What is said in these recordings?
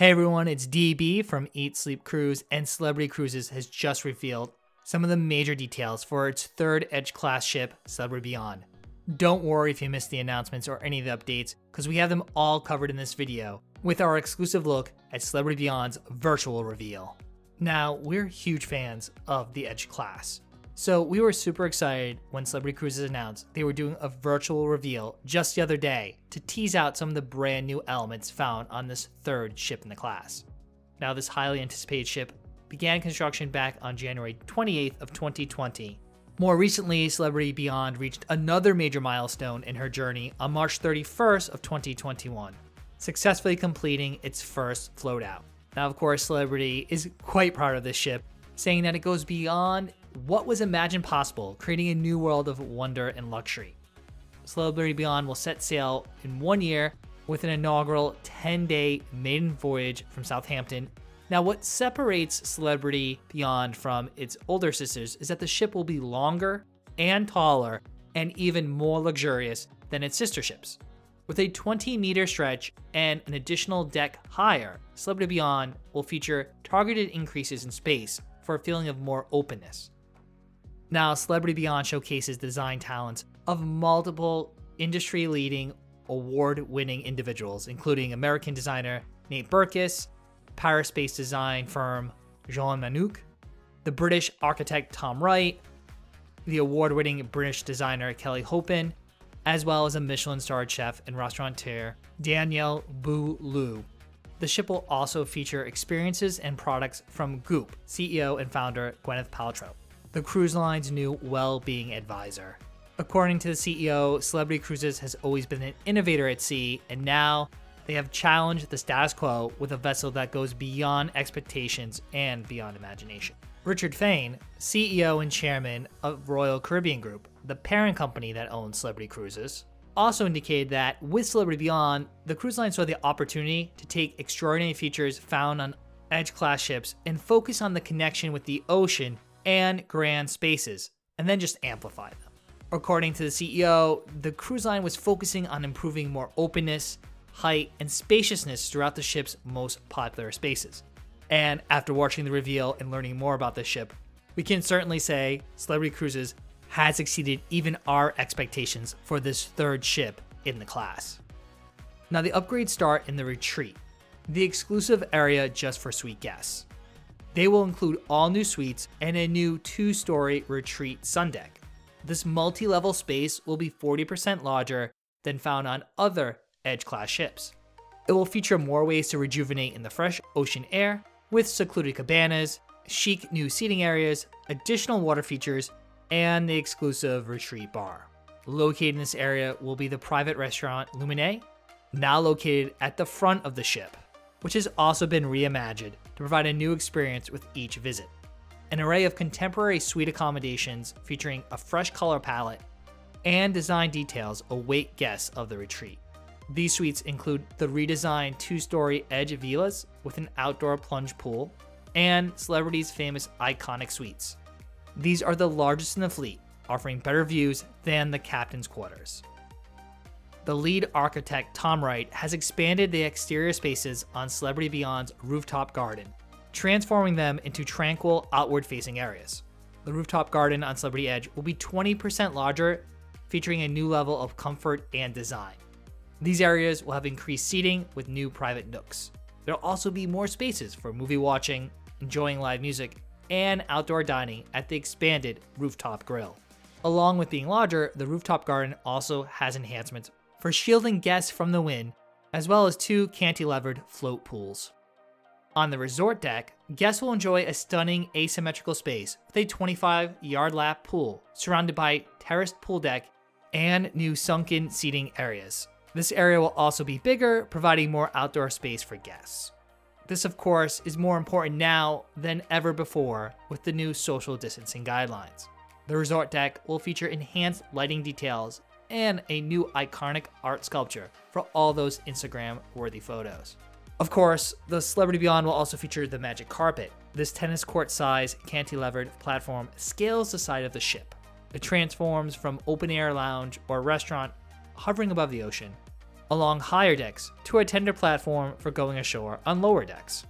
Hey everyone, it's DB from Eat Sleep Cruise, and Celebrity Cruises has just revealed some of the major details for its third Edge class ship, Celebrity Beyond. Don't worry if you missed the announcements or any of the updates, because we have them all covered in this video with our exclusive look at Celebrity Beyond's virtual reveal. Now, we're huge fans of the Edge class, so we were super excited when Celebrity Cruises announced they were doing a virtual reveal just the other day to tease out some of the brand new elements found on this third ship in the class. Now, this highly anticipated ship began construction back on January 28th of 2020. More recently, Celebrity Beyond reached another major milestone in her journey on March 31st of 2021, successfully completing its first float out. Now, of course, Celebrity is quite proud of this ship, saying that it goes beyond what was imagined possible, creating a new world of wonder and luxury. Celebrity Beyond will set sail in one year with an inaugural 10 day maiden voyage from Southampton. Now, what separates Celebrity Beyond from its older sisters is that the ship will be longer and taller and even more luxurious than its sister ships. With a 20 meter stretch and an additional deck higher, Celebrity Beyond will feature targeted increases in space for a feeling of more openness. Now, Celebrity Beyond showcases design talents of multiple industry leading, award winning individuals, including American designer Nate Berkus, Paris based design firm Jouin Manku, the British architect Tom Wright, the award winning British designer Kelly Hoppen, as well as a Michelin starred chef and restaurateur Daniel Boulud. The ship will also feature experiences and products from Goop CEO and founder Gwyneth Paltrow the cruise line's new well being advisor. According to the CEO, Celebrity Cruises has always been an innovator at sea, and now they have challenged the status quo with a vessel that goes beyond expectations and beyond imagination. Richard Fain, CEO and chairman of Royal Caribbean Group, the parent company that owns Celebrity Cruises, also indicated that with Celebrity Beyond, the cruise line saw the opportunity to take extraordinary features found on Edge class ships and focus on the connection with the ocean and grand spaces, and then just amplify them. According to the CEO, the cruise line was focusing on improving more openness, height, and spaciousness throughout the ship's most popular spaces. And after watching the reveal and learning more about the ship, we can certainly say Celebrity Cruises has exceeded even our expectations for this third ship in the class. Now, the upgrades start in the retreat, the exclusive area just for suite guests. They will include all new suites and a new two story retreat sun deck. This multi level space will be 40% larger than found on other Edge class ships. It will feature more ways to rejuvenate in the fresh ocean air, with secluded cabanas, chic new seating areas, additional water features, and the exclusive retreat bar. Located in this area will be the private restaurant Luminae, now located at the front of the ship which has also been reimagined to provide a new experience with each visit. An array of contemporary suite accommodations featuring a fresh color palette and design details await guests of the retreat. These suites include the redesigned two story Edge Villas with an outdoor plunge pool and Celebrities' famous iconic suites. These are the largest in the fleet, offering better views than the captain's quarters the lead architect, Tom Wright, has expanded the exterior spaces on Celebrity Beyond's rooftop garden, transforming them into tranquil, outward facing areas. The rooftop garden on Celebrity Edge will be 20% larger, featuring a new level of comfort and design. These areas will have increased seating with new private nooks. There'll also be more spaces for movie watching, enjoying live music, and outdoor dining at the expanded rooftop grill. Along with being larger, the rooftop garden also has enhancements for shielding guests from the wind, as well as two cantilevered float pools. On the resort deck, guests will enjoy a stunning asymmetrical space with a 25 yard lap pool surrounded by terraced pool deck and new sunken seating areas. This area will also be bigger, providing more outdoor space for guests. This, of course, is more important now than ever before with the new social distancing guidelines. The resort deck will feature enhanced lighting details and a new iconic art sculpture for all those Instagram worthy photos. Of course, the Celebrity Beyond will also feature the Magic Carpet. This tennis court size cantilevered platform scales the side of the ship. It transforms from open air lounge or restaurant hovering above the ocean along higher decks to a tender platform for going ashore on lower decks.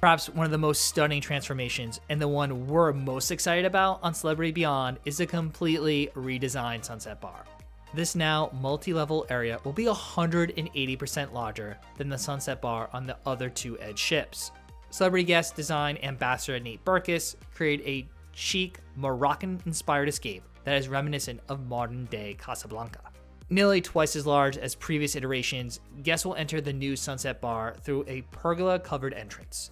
Perhaps one of the most stunning transformations, and the one we're most excited about on Celebrity Beyond, is the completely redesigned Sunset Bar. This now multi level area will be 180% larger than the Sunset Bar on the other two Edge ships. Celebrity guest design ambassador Nate Berkus created a chic, Moroccan inspired escape that is reminiscent of modern day Casablanca. Nearly twice as large as previous iterations, guests will enter the new Sunset Bar through a pergola covered entrance.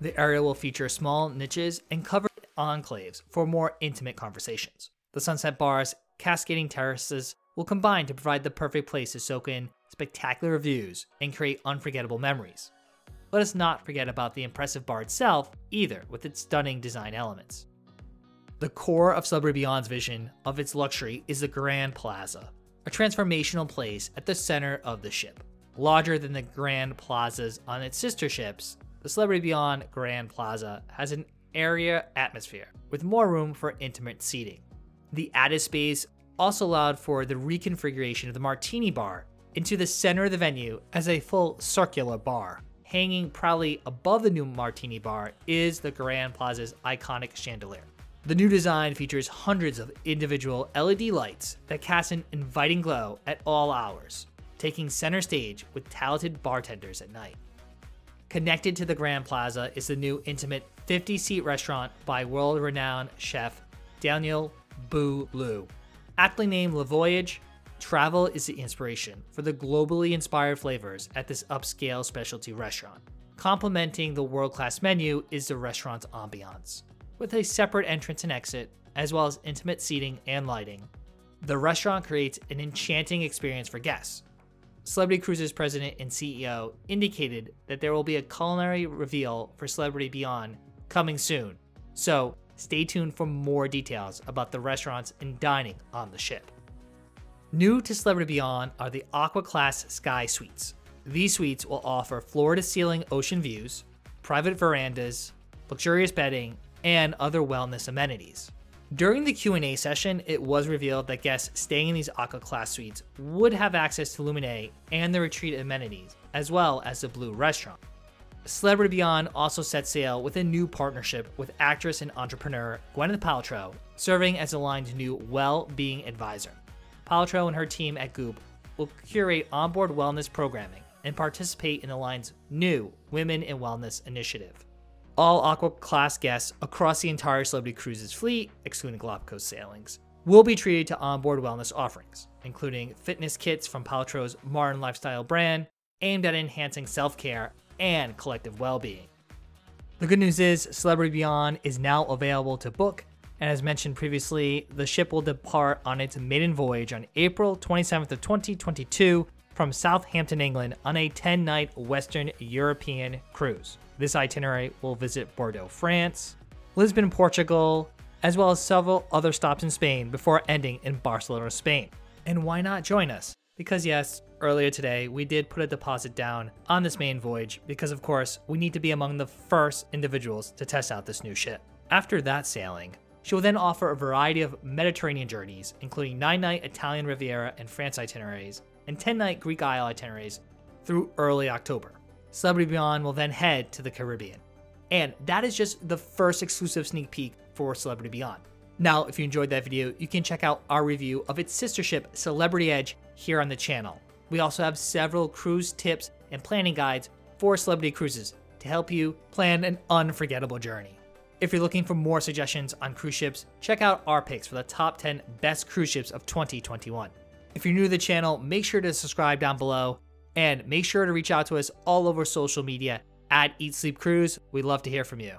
The area will feature small niches and covered enclaves for more intimate conversations. The Sunset Bar's cascading terraces will combine to provide the perfect place to soak in spectacular views and create unforgettable memories. Let us not forget about the impressive bar itself either, with its stunning design elements. The core of Celebrity Beyond's vision of its luxury is the Grand Plaza, a transformational place at the center of the ship. Larger than the Grand Plazas on its sister ships, the Celebrity Beyond Grand Plaza has an area atmosphere with more room for intimate seating. The added space also allowed for the reconfiguration of the Martini Bar into the center of the venue as a full circular bar. Hanging proudly above the new Martini Bar is the Grand Plaza's iconic chandelier. The new design features hundreds of individual LED lights that cast an inviting glow at all hours, taking center stage with talented bartenders at night. Connected to the Grand Plaza is the new intimate 50 seat restaurant by world renowned chef Daniel Boulud. Aptly named Le Voyage, travel is the inspiration for the globally inspired flavors at this upscale specialty restaurant. Complementing the world class menu is the restaurant's ambiance with a separate entrance and exit, as well as intimate seating and lighting. The restaurant creates an enchanting experience for guests. Celebrity Cruises president and CEO indicated that there will be a culinary reveal for Celebrity Beyond coming soon, so stay tuned for more details about the restaurants and dining on the ship. New to Celebrity Beyond are the Aqua Class Sky Suites. These suites will offer floor to ceiling ocean views, private verandas, luxurious bedding, and other wellness amenities. During the Q&A session, it was revealed that guests staying in these Aqua class suites would have access to Luminae and the retreat amenities, as well as the Blue restaurant. Celebrity Beyond also set sail with a new partnership with actress and entrepreneur Gwyneth Paltrow, serving as the line's new well-being advisor. Paltrow and her team at Goop will curate onboard wellness programming and participate in the line's new Women in Wellness initiative. All Aqua class guests across the entire Celebrity Cruises fleet, excluding Galapagos sailings, will be treated to onboard wellness offerings, including fitness kits from Paltrow's Martin Lifestyle brand aimed at enhancing self care and collective well being. The good news is, Celebrity Beyond is now available to book, and as mentioned previously, the ship will depart on its maiden voyage on April 27th of 2022 from Southampton, England on a 10 night Western European cruise. This itinerary will visit Bordeaux, France, Lisbon, Portugal, as well as several other stops in Spain before ending in Barcelona, Spain. And why not join us? Because, yes, earlier today we did put a deposit down on this main voyage because, of course, we need to be among the first individuals to test out this new ship. After that sailing, she will then offer a variety of Mediterranean journeys, including 9 night Italian Riviera and France itineraries, and 10 night Greek Isle itineraries through early October. Celebrity Beyond will then head to the Caribbean. And that is just the first exclusive sneak peek for Celebrity Beyond. Now, if you enjoyed that video, you can check out our review of its sister ship, Celebrity Edge, here on the channel. We also have several cruise tips and planning guides for celebrity cruises to help you plan an unforgettable journey. If you're looking for more suggestions on cruise ships, check out our picks for the top 10 best cruise ships of 2021. If you're new to the channel, make sure to subscribe down below and make sure to reach out to us all over social media at Eat Sleep Cruise. We'd love to hear from you.